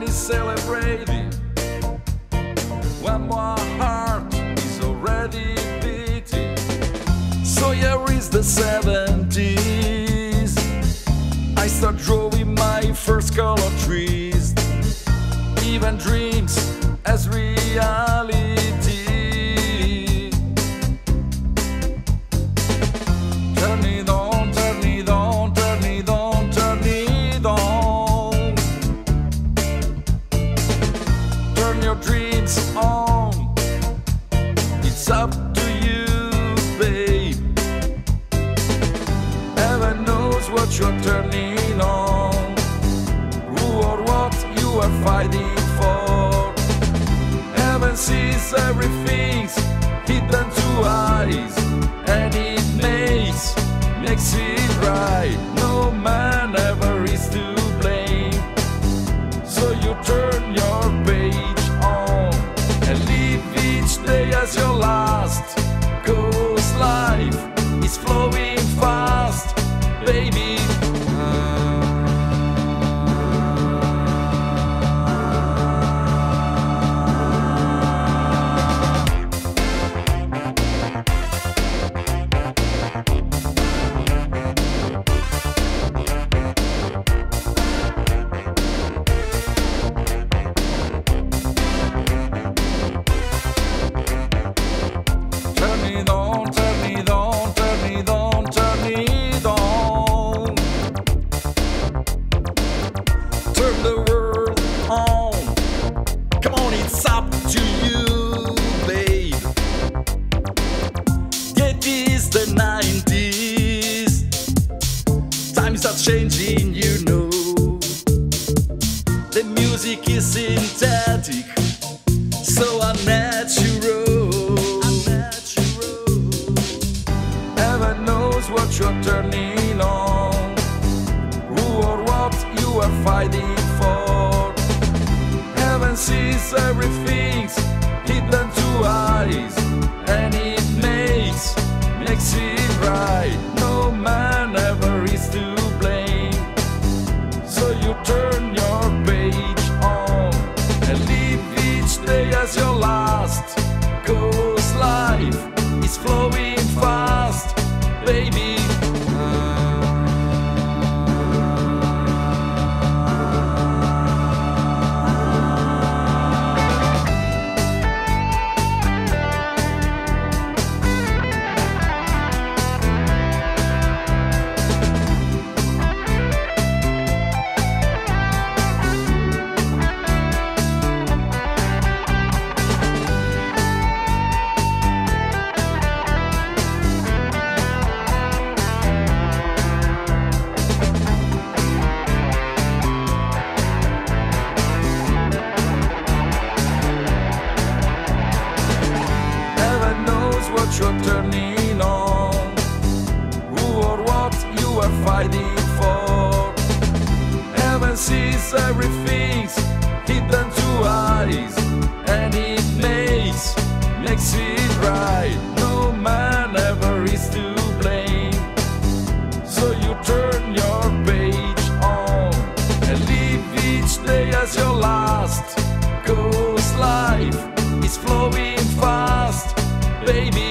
Is celebrating. One more heart is already beating. So here is the 70s. Your dreams on. It's up to you, babe. Heaven knows what you're turning on. Who or what you are fighting for. Heaven sees everything hidden to eyes, and it makes makes it right. No man baby. You're turning on, who or what you are fighting for. Heaven sees everything hidden to eyes, and it makes makes it right. No man ever is to blame. So you turn you're turning on, who or what you are fighting for. Heaven sees everything hidden to eyes, and it makes, makes it right. No man ever is to blame, so you turn your page on and live each day as your last. Cause life is flowing fast, baby.